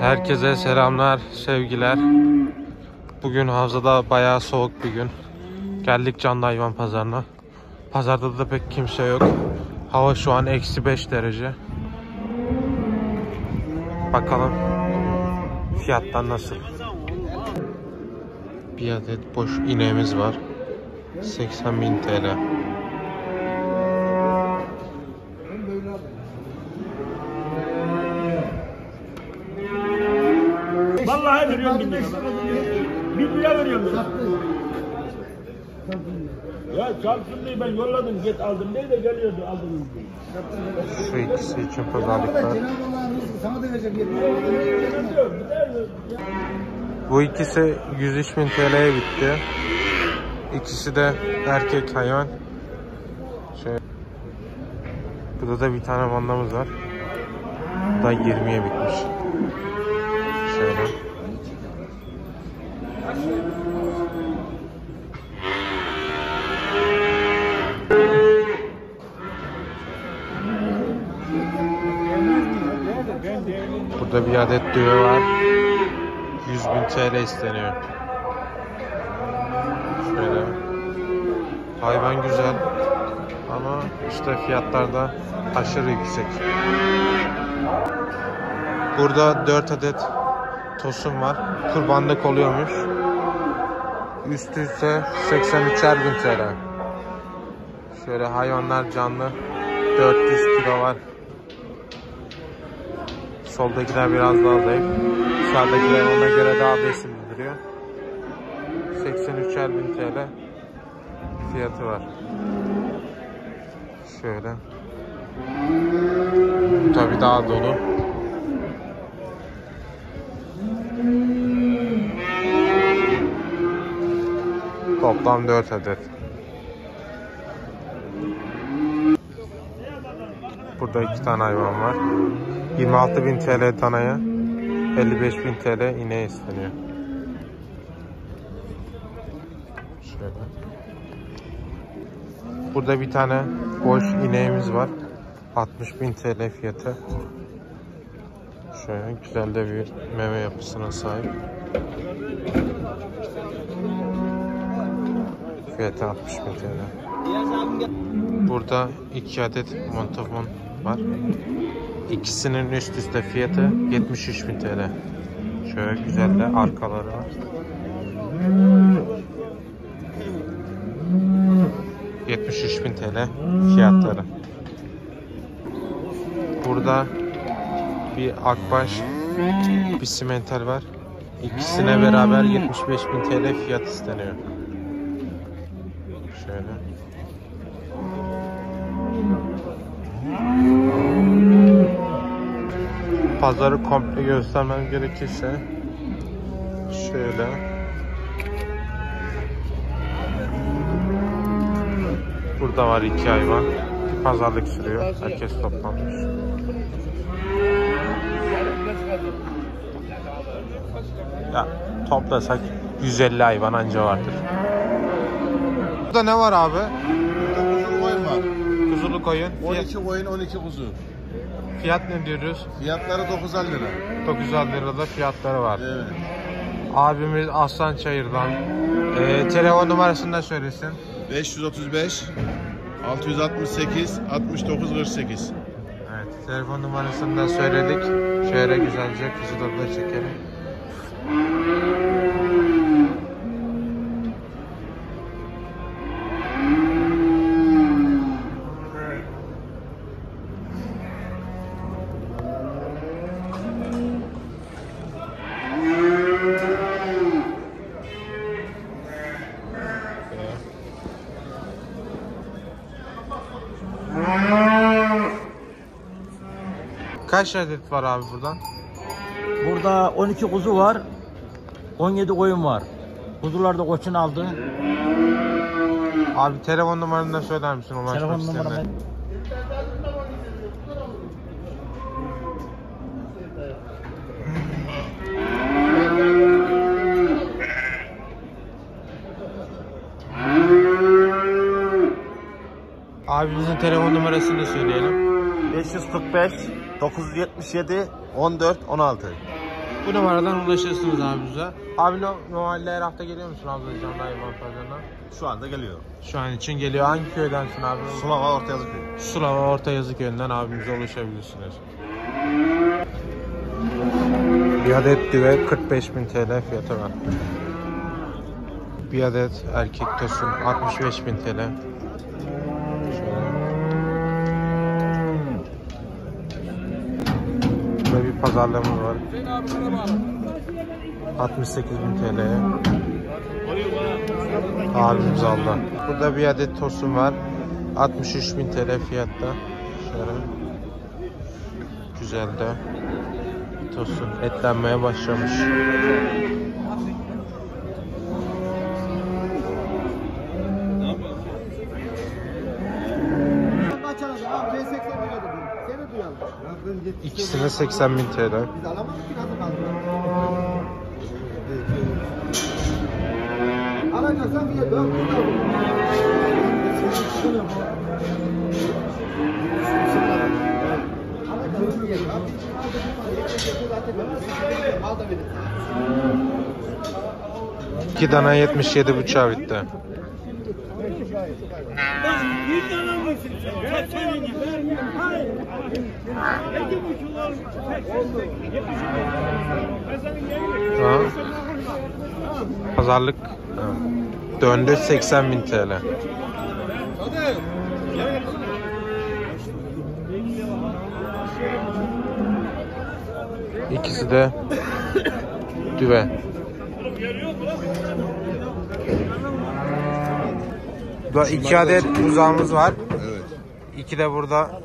Herkese selamlar, sevgiler. Bugün havzada bayağı soğuk bir gün. Geldik canlı hayvan pazarına. Pazarda da pek kimse yok. Hava şu an eksi 5 derece. Bakalım fiyatlar nasıl. Bir adet boş ineğimiz var. 80 bin TL. Vallahi veriyorum bin lira. Bin lira veriyorum ben. Ya diye ben yolladım git aldım diye de geliyordu aldım. Şu ikisi için pazarlıklar. Bu ikisi 103 bin TL'ye bitti. İkisi de erkek hayvan. Şöyle. Burada da bir tane mandamız var. Bu da 20'ye bitmiş. Burada bir adet düve var. 100 bin TL isteniyor. Şöyle. Hayvan güzel. Ama işte fiyatlar da aşırı yüksek. Burada 4 adet tosun var. Kurbanlık oluyormuş. Üstü ise 83'er bin TL. Şöyle hayvanlar canlı. 400 kilo var. Soldakiler biraz daha zayıf. Sağdakiler ona göre daha besin bildiriyor. 83'er bin TL fiyatı var. Şöyle. Tabi daha dolu. Toplam 4 adet. Burada iki tane hayvan var. 26.000 TL danaya, 55.000 TL ineğe isteniyor. Şöyle. Burada bir tane boş ineğimiz var. 60.000 TL fiyatı. Şöyle güzel de bir meme yapısına sahip. Fiyatı 60.000 TL. Burada iki adet montafon var. İkisinin üst üste fiyatı 73.000 TL. Şöyle güzel de arkaları var. bin TL fiyatları. Burada bir akbaş, bir simental var. İkisine beraber 75.000 TL fiyat isteniyor. Şöyle. Pazarı komple göstermem gerekirse şöyle Burada var iki hayvan. Bir pazarlık sürüyor. Herkes toplanmış. Ya toplasak 150 hayvan anca vardır. Burada ne var abi? Kuzu koyun var. Kuzulu koyun. Fiyat, 12 koyun 12 kuzu. fiyat ne diyoruz? Fiyatları 950 lira. 900 lirada fiyatları var. Evet. Abimiz Aslan Çayır'dan. Ee, telefon numarasını da söylesin. 535 668 69 48. Evet, telefon numarasını da söyledik. Şöyle güzelce kuzuları da çekelim. Kaç adet var abi buradan? Burada 12 kuzu var. 17 koyun var. Kuzular da koçun aldı. Abi telefon numaranı da söyler misin ulaşmak Telefon isteyenler? numaramı Abimizin telefon numarasını da söyleyelim. 545 977 14 16. Bu numaradan ulaşırsınız abi bize. Abi no, normalde her hafta geliyor musun Ablacan hayvan pazarına? Şu anda geliyor. Şu an için geliyor. Hangi köydensin abi? Sulava Orta Yazıköy. Sulava Orta Yazı köyünden abimize ulaşabilirsiniz. Bir adet düve 45.000 TL fiyatı var. Bir adet erkek tosun 65.000 TL. Şöyle. Pazarlama var. 68.000 TL'ye. Abimiz aldı. Burada bir adet tosun var. 63.000 TL fiyatta. Şöyle. Güzel de. Tosun etlenmeye başlamış. Kaç arada abi? Ben 80 lira dedim. Seni İkisine 80.000 TL. Biz alamadık ki nasıl kaldılar? Alacaksan bir de 4 lira al. Alacaksan bir de. Abi, Al da verin. İki dana 77 buçuğa bitti. Ha. Pazarlık ha. döndü 80.000 TL. İkisi de düve. Burada iki adet buzağımız var. Evet. İki de burada.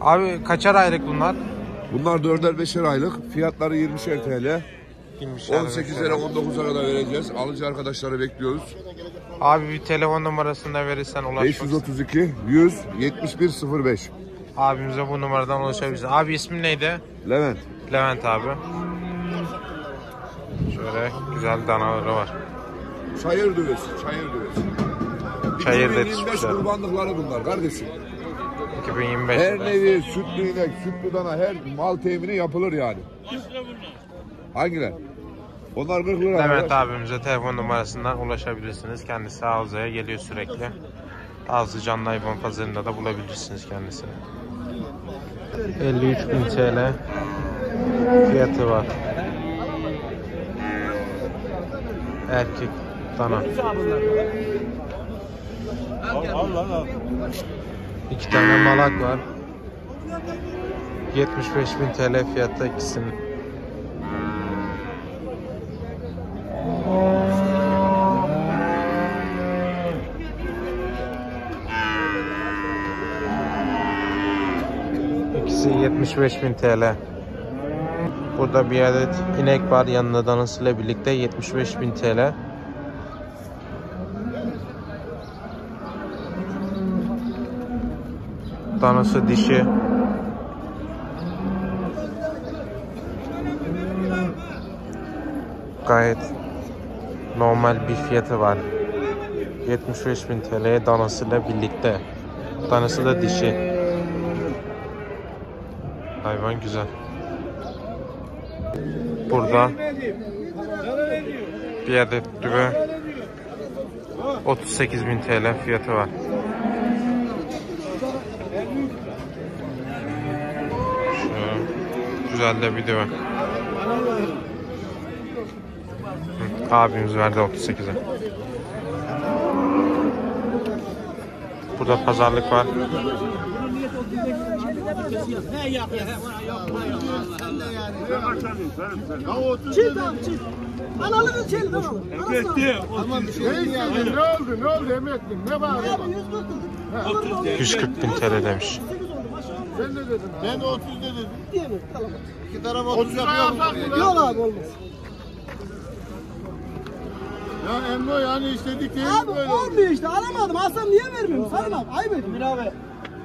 Abi kaçar aylık bunlar? Bunlar dörder beşer aylık. Fiyatları 20'şer TL. 18'lere 19'a kadar vereceğiz. Alıcı arkadaşları bekliyoruz. Abi bir telefon numarasını da verirsen ulaşmak. 532 100 71 05. Abimize bu numaradan ulaşabilirsin. Abi ismin neydi? Levent. Levent abi. Şöyle güzel danaları var. Çayır düvesi. Çayır düvesi. Çayır 2025 yetişmişler. kurbanlıkları bunlar kardeşim. 2025 Her nevi sütlü inek, sütlü dana, her mal temini yapılır yani. Hangiler? Onlar 40 lira. Levent abimize telefon numarasından ulaşabilirsiniz. Kendisi Ağzı'ya geliyor sürekli. Ağzı Canlı Hayvan Pazarı'nda da bulabilirsiniz kendisini. 53.000 TL fiyatı var. Erkek dana. İki tane malak var. 75.000 TL fiyatta ikisinin. İkisi 75.000 TL. Burada bir adet inek var yanında danasıyla birlikte 75.000 TL. Danası dişi. Gayet normal bir fiyatı var. 75.000 TL'ye danasıyla birlikte. Danası da dişi. Hayvan güzel. Burada bir adet düve 38.000 TL fiyatı var. Şöyle güzel de. Hı, Abimiz verdi 38'e. Burada pazarlık var. Çift abi çift. Analının çeli tamam. Tamam bir şey değil yani. Ne oldu? Ne oldu emekli? Ne var? Abi 140 dedik. 140 bin TL demiş. Sen ne dedin? Ben de 30 dedim. Diyemem. Tamam. İki tarafa 30 yapıyor musun? Yok abi olmaz. Ya Emre yani istedik değil Abi olmuyor işte alamadım. Alsam niye vermiyorum? Sarım abi ayıp ediyorum. abi.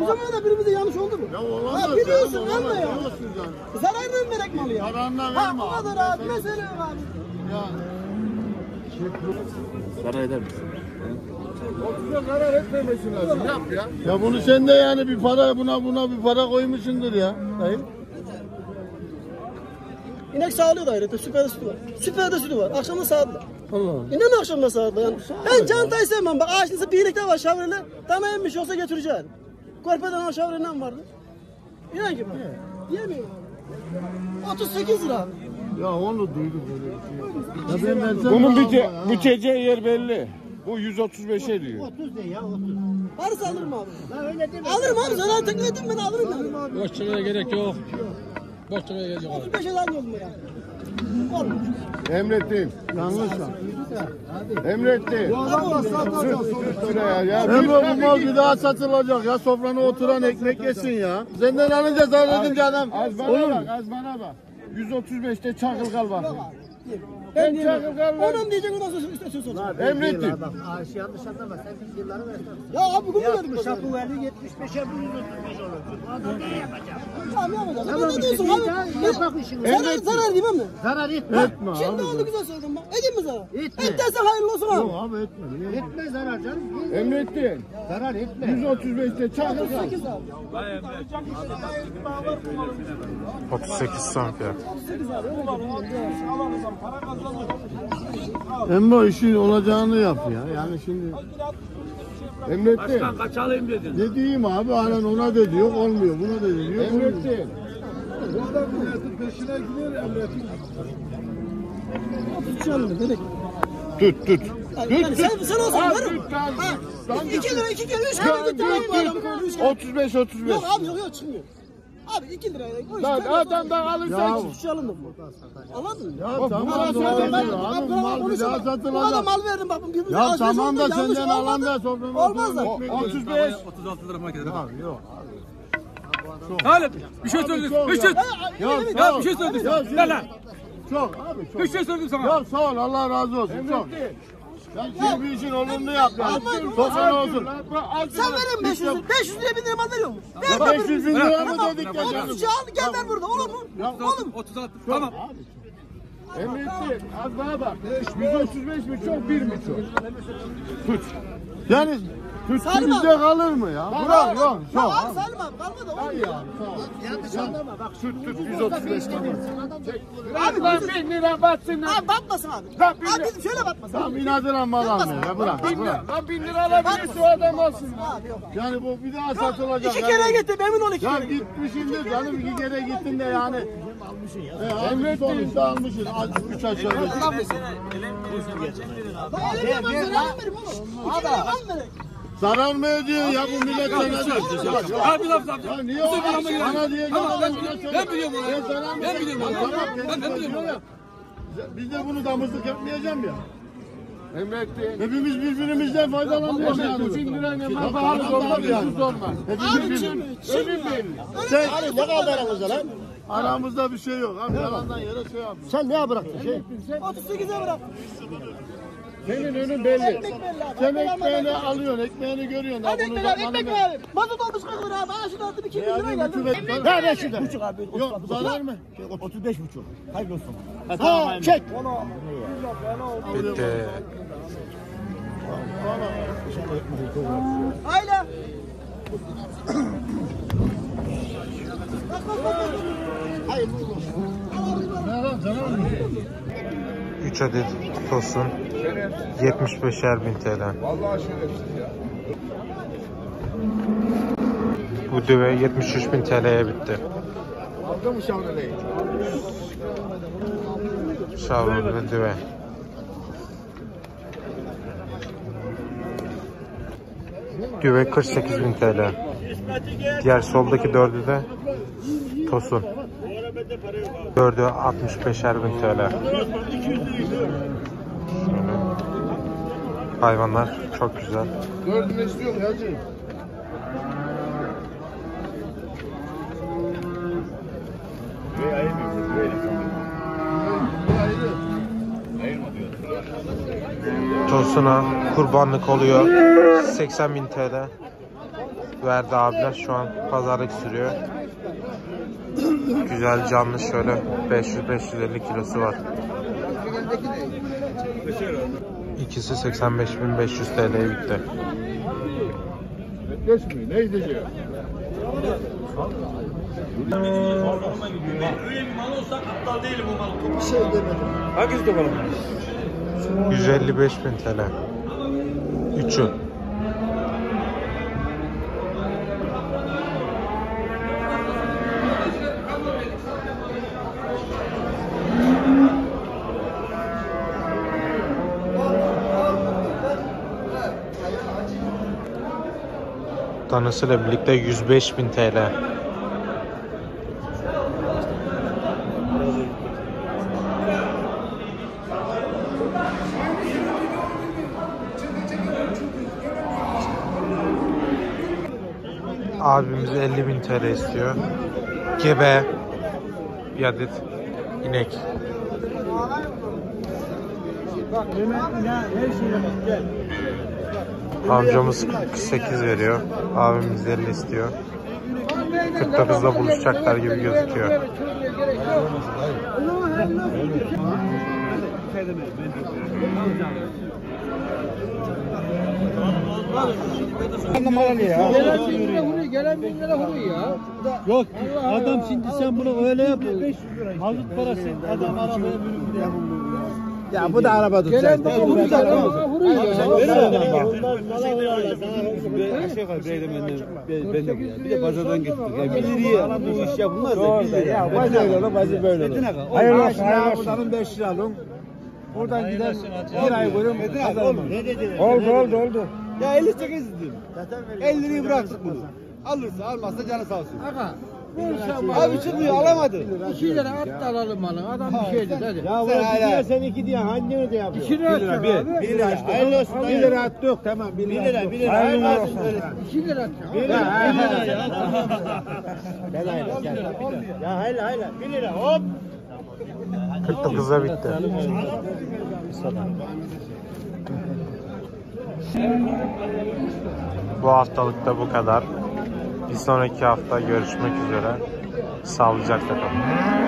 Bu zaman da birimize yanlış oldu mu? Ya olamaz. Ha, biliyorsun canım, olamaz, ya. olamazsın canım. Zararını vermek malı ya. Zararına Ha verme abi. kadar abi. Mesele yok abi. Ya. Zarar eder misin? Otuza karar etmemesin lazım. Yap ya. Ya bunu sen de yani bir para buna buna bir para koymuşsundur ya. Dayı. İnek sağlıyor da ayrıca. Süper sütü var. Süper de sütü var. Akşamda sağdılar. Allah. İnan akşamda sağdılar. Yani. Ben cantayı sevmem. Bak ağaçlısı bir inek daha var şavreli. Dana emmiş olsa götüreceğim. Korpeden o şavrelinden vardı. İnan ki bak. Yemiyorum. 38 lira. Ya onu duydum böyle bir şey. Ya ben versem Bunun ya. biteceği yer belli. Bu 135'e diyor. Varsa alırım abi. Alırım abi. Sana teklif ettim ben alırım yani. Boş çıraya gerek yok. Boş çıraya gerek yok. 35'e almıyordum ya. Olmuş. Emrettin. Yanlış lan. Emrettin. Şuraya ya. Emre bu mal bir daha satılacak ya. Sofrana oturan ekmek yesin ya. Senden alınca zarar edince adam. Az bana Olur bak, az bana bak. 135'te çakıl kal bak. Ben Ben çakıl kal bak. Onun diyecek ondan sonra üstüne söz olacak. Emrettin. Ya abi bugün mü geldik? Şapı verdi 75'e bu 135 olur. Tamam yapacağız. Ne diyorsun abi? Yapak işini. Zarar, zarar değil mi? Zarar etme. Etme Şimdi abi. oldu güzel söyledim bak. Edeyim mi zarar? Etme. Et dersen hayırlı olsun Yok abi. abi etme. Etme zarar canım. Emrettin. Zarar etme. 135'te çakıl kal. 8 abi. 38 son fiyat. Emre işin olacağını yap ya. Yani şimdi Emrettin. Kaç alayım dedin? Ne diyeyim abi? Aynen ona da diyor olmuyor. Buna da diyor. Emrettin. Bu adam milletin peşine gidiyor Emrettin. Canım dedik. Tut tut. Yani sen, sen olsan tut abi. Ha, Lan iki tut. lira, iki kere, üç kere gitti abi bu adam. Üç kere. 35 35. Yok abi yok yok çıkmıyor. Abi iki lira. o Lan adamdan alırsan Ya. Hiçbir şey alındı mı? Anladın mı? Ya tamam doğru Abi mal bir daha Bu kadar satılacak. mal verdim bak. birbirimize Ya alışveriş tamam da oldu, yanlış senden olmadı. alan da sofrana Olmaz da. oturan ekmek 35. 36 lira market. Abi yok. Halim bir şey söyledim. Bir şey, ya. Ya, Ya, sağ bir şey ol. söyledim. Ya, şimdi- Ver lan. Çok abi çok. Bir şey söyledim sana. Ya sağ ol Allah razı olsun. Çok. Sen bir işin olumlu yap. Aman, Sofrana olsun. Sen verin 500 lira. 500 liraya bin lira mal veriyor mu? Ver Ya bak 500 bin lira mı dedik ya canım? 33 al gel ver burada olur mu? Olur mu? 36. Tamam. Emrettin az bana bak. 135 mi çok bir mi çok? Tut. Yani bizde kalır mı ya? Bırak yok Ya çok. abi Salim abi kalmadı olmuyor. Yanlış anlama bak. Tut tut 135 tamam. Abi Lan bin lira batsın lan. Abi batmasın abi. Lan bin Abi lira. bizim şöyle batmasın. Tamam inadına mal almıyor ya bırak. Bin bırak. Lan bin lira alabilirse o adam alsın. Yok. Yani bu bir daha satılacak. İki kere gitti emin ol iki Ya kere. gitti. gitmişsindir canım iki kere gittin de yani. E, Emret sonuçta almışsın. Az üç aşağı beş. Bak öyle yapmam zarar vermem oğlum. İki lira mal verek. Zarar mı ediyor ya bu millet sana diyor. Abi laf laf. Ya niye o bana diye Tamam, ben- ben biliyorum onu. Ben mı Ben biliyorum. Tamam, Ben- ben biliyorum. Biz de bunu damızlık yapmayacağım ya. Hepimiz birbirimizden faydalanıyoruz yani. Bin lira ne mal pahalı olmaz yani. Hepimiz birbirimiz. Sen ne kadar aramızda lan? Aramızda bir şey yok. Abi yalandan yere şey yapma. Sen neye bıraktın şey? 38'e bırak. Senin önün belli. Ekmek belli abi. Sen Ekmek ekmeğini alıyorsun, ekmeğini görüyorsun. Hadi ekmek abi, ekmek ver. abi. Mazot olmuş 40 lira abi. Aa şunu attım 2 bin lira Yani geldi. Ver ver şurada. Buçuk abi. Yok zarar mı? 35 buçuk. Hayırlı olsun. Ha çek. Bitti. Hayla. Bak bak bak. Hayır. 3 adet tosun 75'er bin TL. Vallahi şerefsiz ya. Bu düve 73 bin TL'ye bitti. Aldı mı şavreleyi? Şavrul ve düve. Düve 48 bin TL. Diğer soldaki dördü de tosun. Dördü 65'er bin TL. Hayvanlar çok güzel. Dördünü istiyorum hacı. Tosuna kurbanlık oluyor. 80 bin TL verdi abiler. Şu an pazarlık sürüyor. Güzel canlı şöyle 500-550 kilosu var. İkisi 85.500 TL'ye bitti. Ne? 155 bin TL. Üçü. Tanısıyla birlikte 105 bin TL. Abimiz 50 bin TL istiyor. Gebe bir adet inek. Amcamız 48 veriyor. Abimiz 50 istiyor. 49'da buluşacaklar gibi gözüküyor. Yok adam şimdi sen bunu öyle yap. Mazot parası adam arabaya binip ya bu da araba tutacak. Gelen bana vuracak ama vuruyor ya. Bir de pazardan getirdik. Ya bir liraya bu iş yapılmaz da. Bir liraya. Ya bazı öyle olur, bazı böyle olur. Hayırlı olsun, hayırlı olsun. Buradan 5 lira alın. Buradan gider bir ay koyun. Oldu oldu oldu. Ya 58 dedim. 50 lirayı bıraktık bunu. Alırsa almazsa canı sağ olsun. Abi çıkmıyor alamadı. 2 lira at da alalım malı. Adam bir şey dedi hadi. Ya sen hala. Sen iki diye hangi de yapıyor? 2 lira at Bir. abi. Bir lira işte. Hayırlı olsun. Bir lira attık tamam. Bir lira. Bir lira. Hayırlı olsun. 2 lira at. Bir lira. Bir lira ya. Gel hayırlı gel. Ya hayırlı hayırlı. Bir lira hop. 49'da bitti. Bu haftalık da bu kadar. Bir sonraki hafta görüşmek üzere. Sağlıcakla kalın.